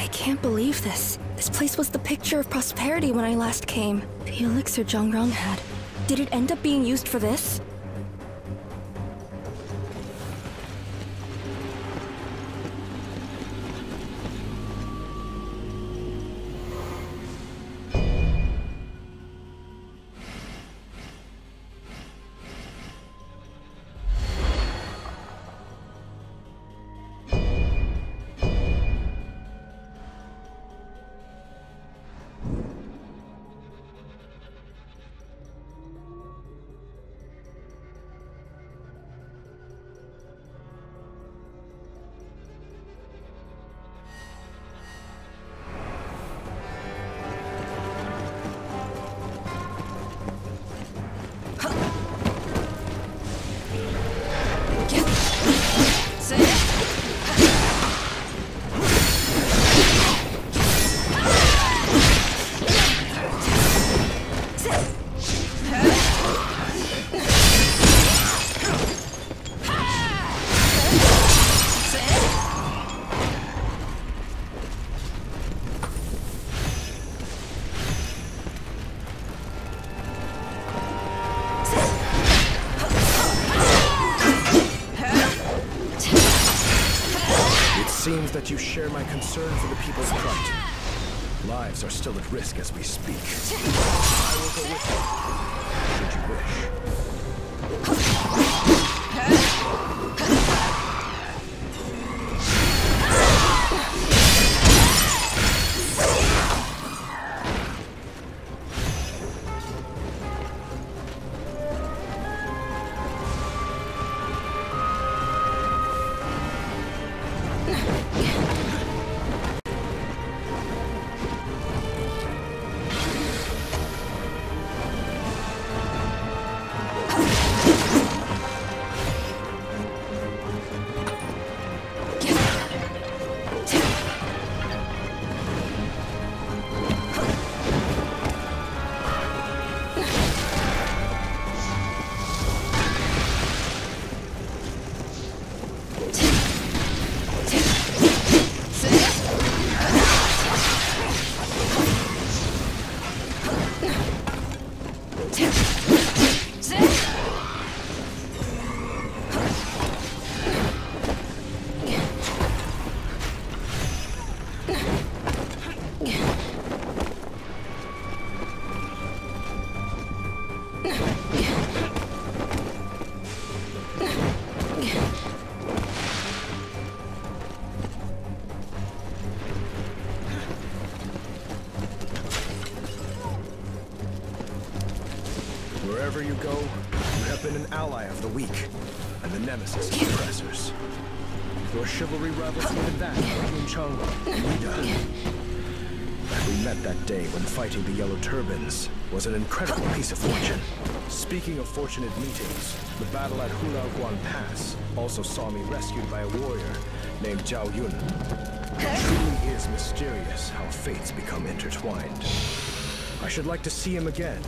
I can't believe this. This place was the picture of prosperity when I last came. The elixir Zhongrong had. Did it end up being used for this? You share my concern for the people's plight. Lives are still at risk as we speak. I will go with you, nemesis. Your chivalry rivals even that. That we met that day when fighting the Yellow Turbans was an incredible piece of fortune. Speaking of fortunate meetings, the battle at Hulaguan Pass also saw me rescued by a warrior named Zhao Yun. It truly is mysterious how fates become intertwined. I should like to see him again,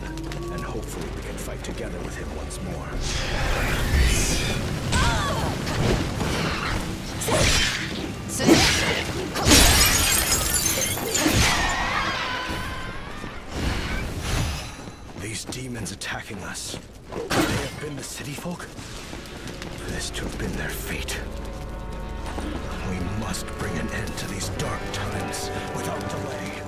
and hopefully we can fight together with him once more. These demons attacking us. Could they have been the city folk? For This to have been their fate. We must bring an end to these dark times without delay.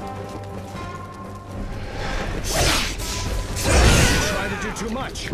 Try to do too much.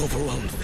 Overwhelmed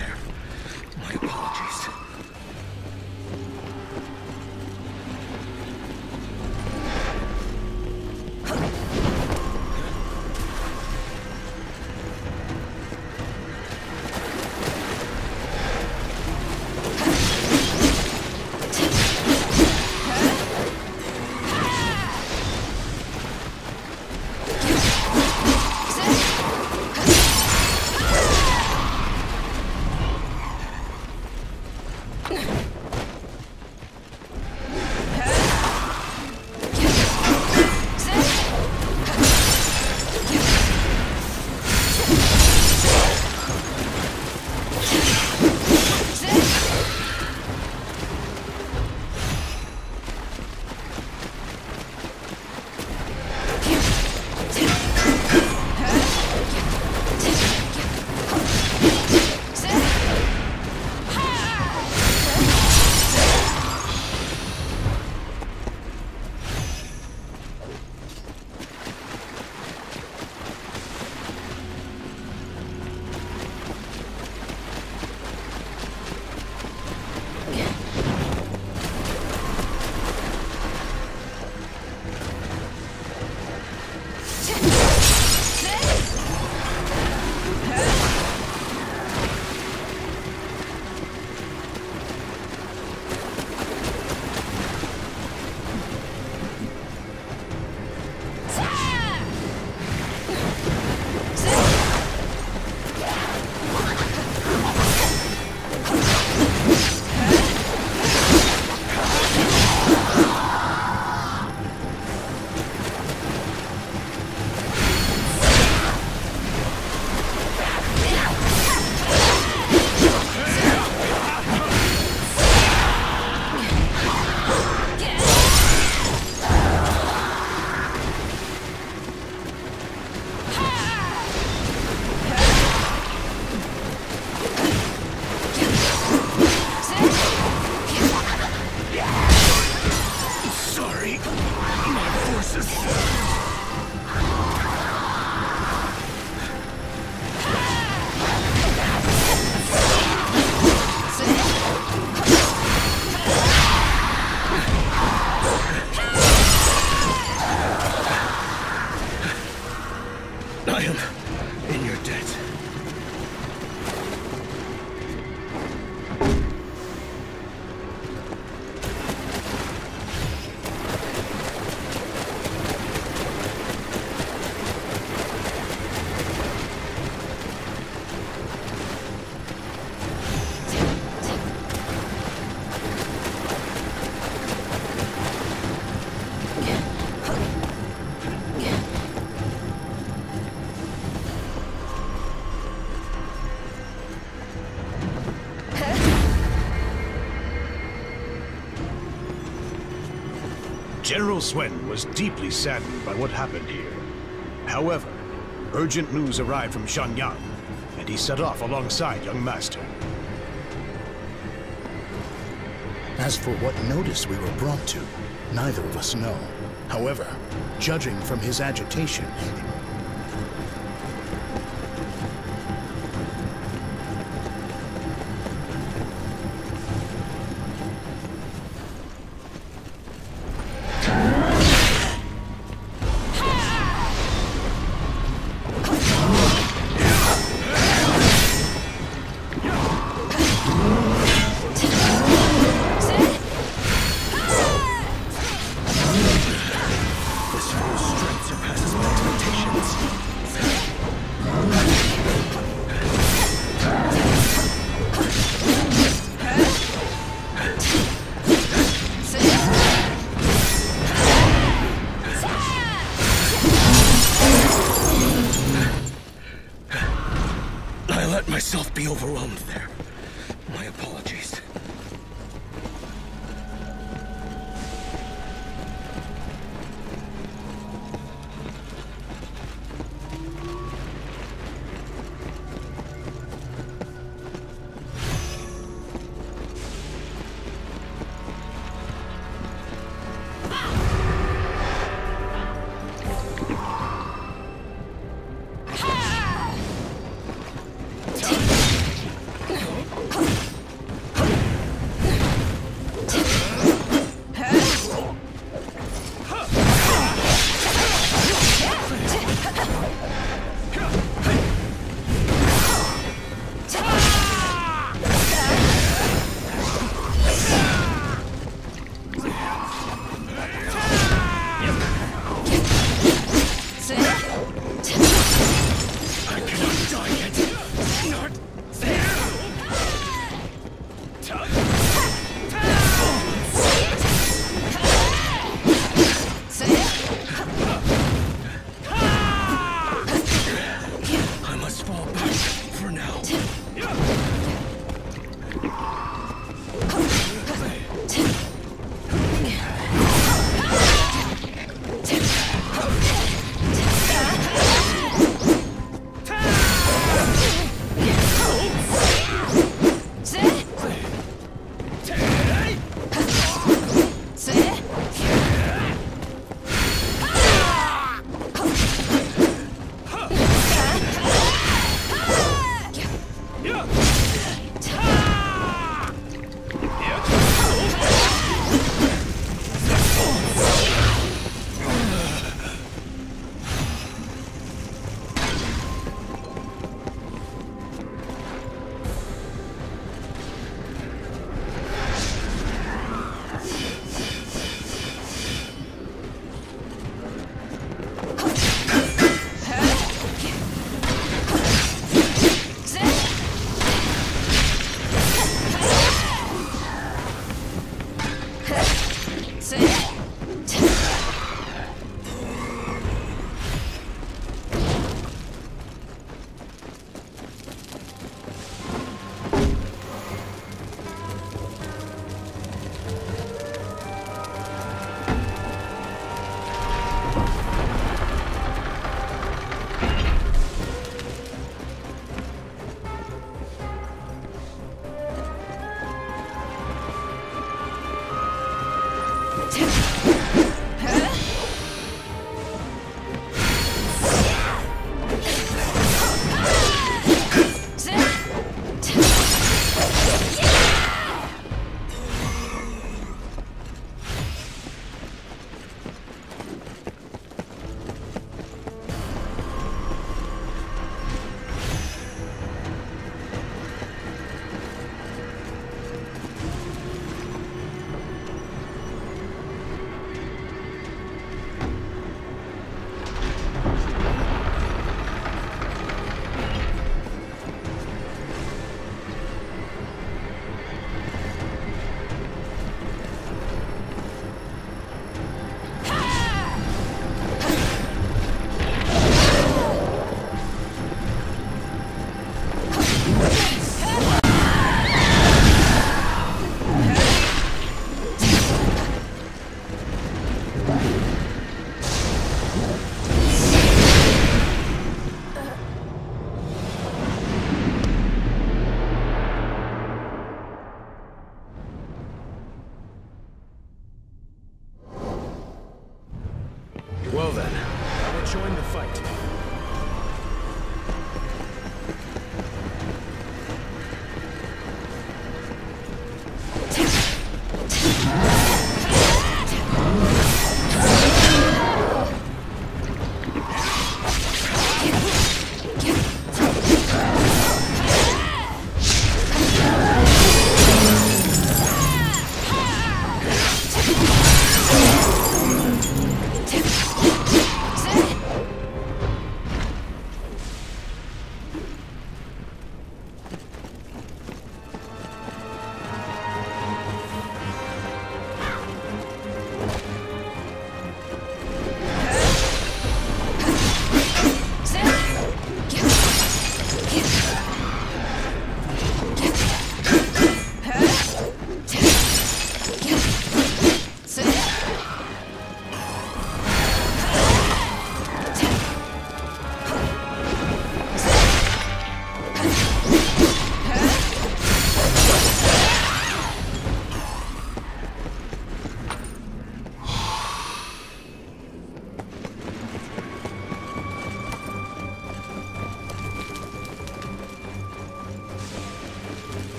General Sun was deeply saddened by what happened here. However, urgent news arrived from Xiangyang, and he set off alongside young Master. As for what notice we were brought to, neither of us know. However, judging from his agitation,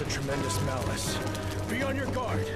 a tremendous malice. Be on your guard.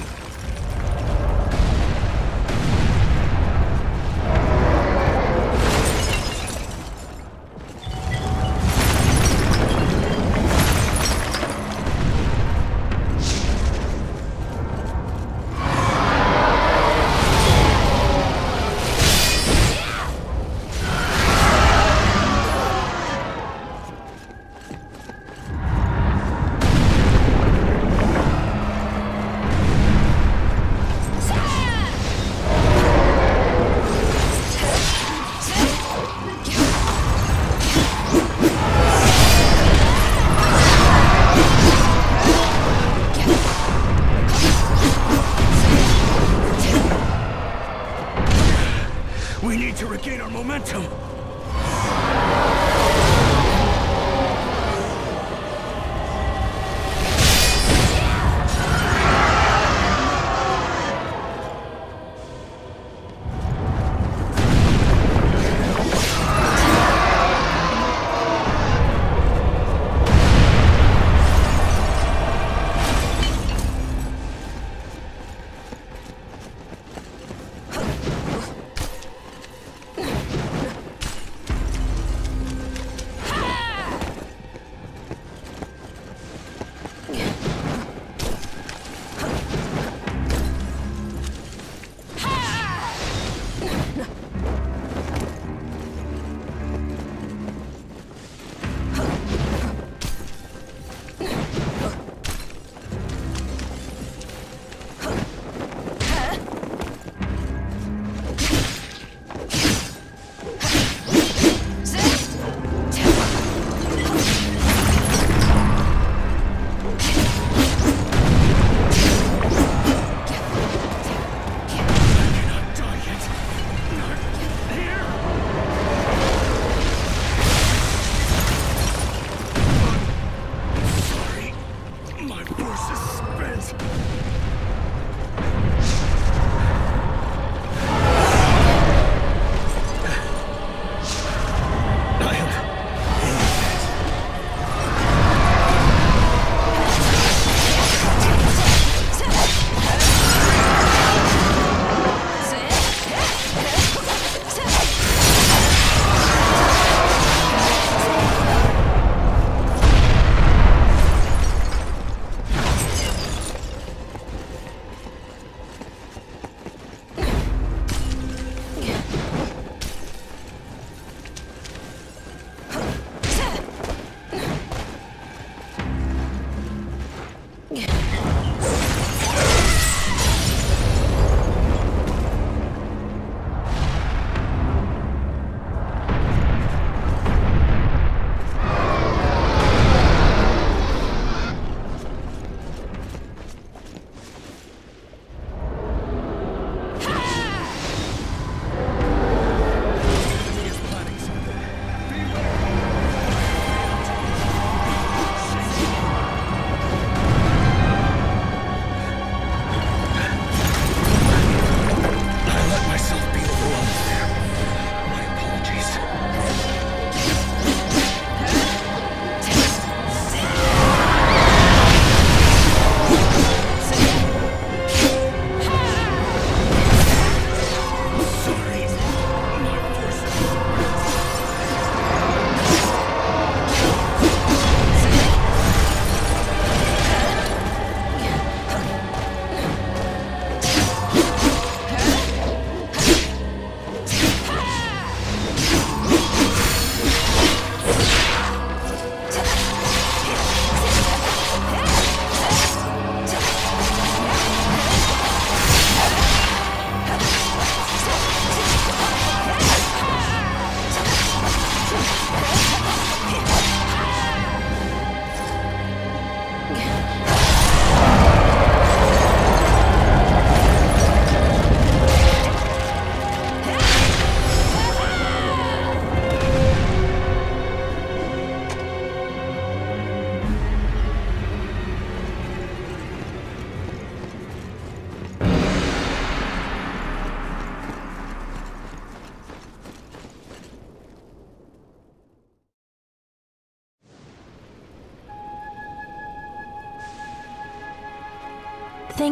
For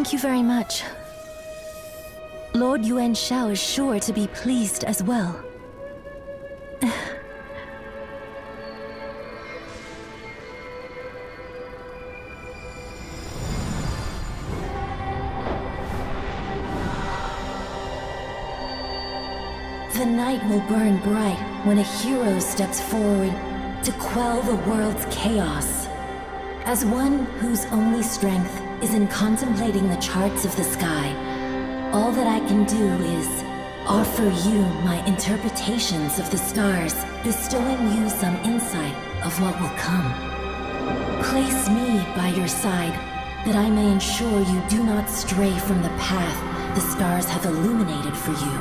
Thank you very much. Lord Yuan Shao is sure to be pleased as well. The night will burn bright when a hero steps forward to quell the world's chaos. As one whose only strength is in contemplating the charts of the sky, all that I can do is offer you my interpretations of the stars, bestowing you some insight of what will come. Place me by your side, that I may ensure you do not stray from the path the stars have illuminated for you.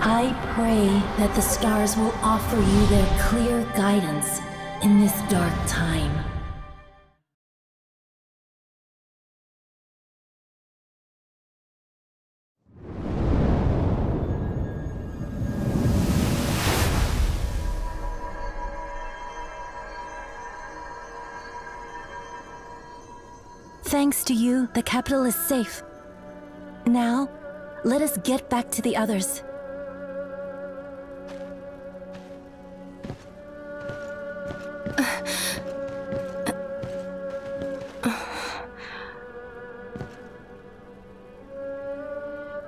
I pray that the stars will offer you their clear guidance in this dark time. To you, the capital is safe. Now, let us get back to the others.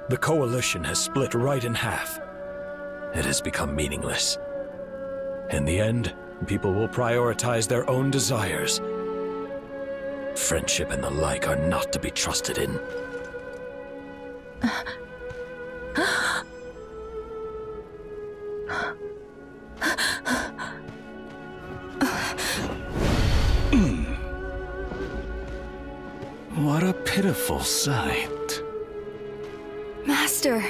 The Coalition has split right in half. It has become meaningless. In the end, people will prioritize their own desires. Friendship and the like are not to be trusted in. Hmm. What a pitiful sight. Master!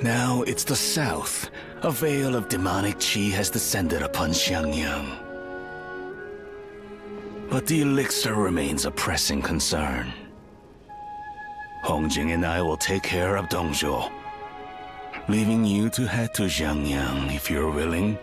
Now it's the south. A veil of demonic chi has descended upon Xiangyang. But the elixir remains a pressing concern. Hongjing and I will take care of Dongzhuo, leaving you to head to Xiangyang if you're willing.